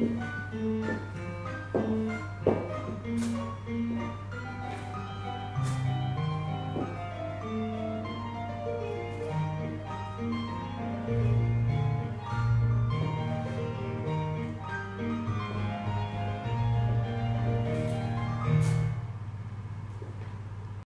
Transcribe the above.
Mm-hmm.